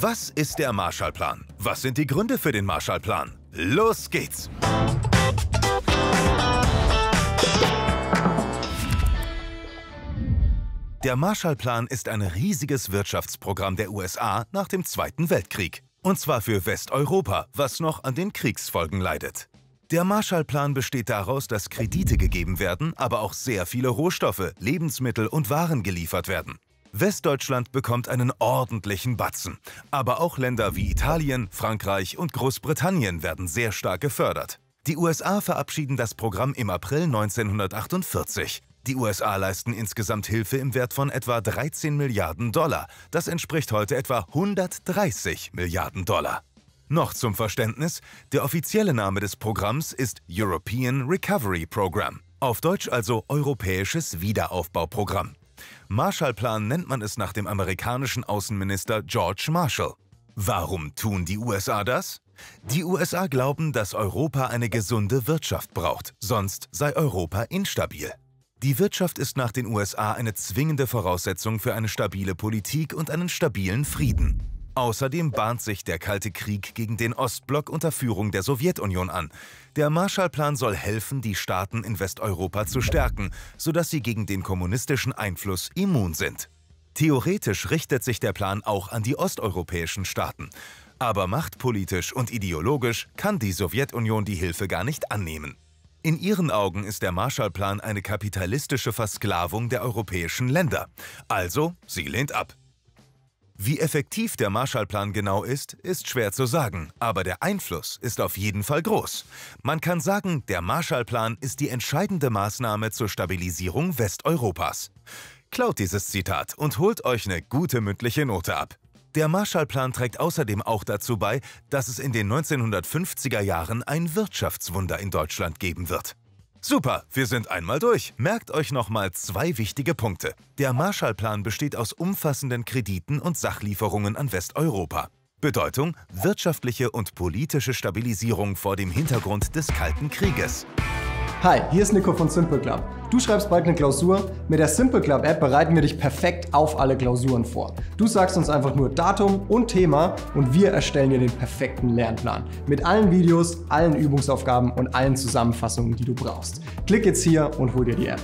Was ist der Marshallplan? Was sind die Gründe für den Marshallplan? Los geht's! Der Marshallplan ist ein riesiges Wirtschaftsprogramm der USA nach dem Zweiten Weltkrieg. Und zwar für Westeuropa, was noch an den Kriegsfolgen leidet. Der Marshallplan besteht daraus, dass Kredite gegeben werden, aber auch sehr viele Rohstoffe, Lebensmittel und Waren geliefert werden. Westdeutschland bekommt einen ordentlichen Batzen. Aber auch Länder wie Italien, Frankreich und Großbritannien werden sehr stark gefördert. Die USA verabschieden das Programm im April 1948. Die USA leisten insgesamt Hilfe im Wert von etwa 13 Milliarden Dollar. Das entspricht heute etwa 130 Milliarden Dollar. Noch zum Verständnis, der offizielle Name des Programms ist European Recovery Program, auf Deutsch also Europäisches Wiederaufbauprogramm. Marshallplan nennt man es nach dem amerikanischen Außenminister George Marshall. Warum tun die USA das? Die USA glauben, dass Europa eine gesunde Wirtschaft braucht, sonst sei Europa instabil. Die Wirtschaft ist nach den USA eine zwingende Voraussetzung für eine stabile Politik und einen stabilen Frieden. Außerdem bahnt sich der Kalte Krieg gegen den Ostblock unter Führung der Sowjetunion an. Der Marshallplan soll helfen, die Staaten in Westeuropa zu stärken, sodass sie gegen den kommunistischen Einfluss immun sind. Theoretisch richtet sich der Plan auch an die osteuropäischen Staaten. Aber machtpolitisch und ideologisch kann die Sowjetunion die Hilfe gar nicht annehmen. In ihren Augen ist der Marshallplan eine kapitalistische Versklavung der europäischen Länder. Also, sie lehnt ab. Wie effektiv der Marshallplan genau ist, ist schwer zu sagen, aber der Einfluss ist auf jeden Fall groß. Man kann sagen, der Marshallplan ist die entscheidende Maßnahme zur Stabilisierung Westeuropas. Klaut dieses Zitat und holt euch eine gute mündliche Note ab. Der Marshallplan trägt außerdem auch dazu bei, dass es in den 1950er Jahren ein Wirtschaftswunder in Deutschland geben wird. Super, wir sind einmal durch. Merkt euch nochmal zwei wichtige Punkte. Der Marshallplan besteht aus umfassenden Krediten und Sachlieferungen an Westeuropa. Bedeutung wirtschaftliche und politische Stabilisierung vor dem Hintergrund des Kalten Krieges. Hi, hier ist Nico von Simple Club. Du schreibst bald eine Klausur. Mit der Simple Club App bereiten wir dich perfekt auf alle Klausuren vor. Du sagst uns einfach nur Datum und Thema und wir erstellen dir den perfekten Lernplan. Mit allen Videos, allen Übungsaufgaben und allen Zusammenfassungen, die du brauchst. Klick jetzt hier und hol dir die App.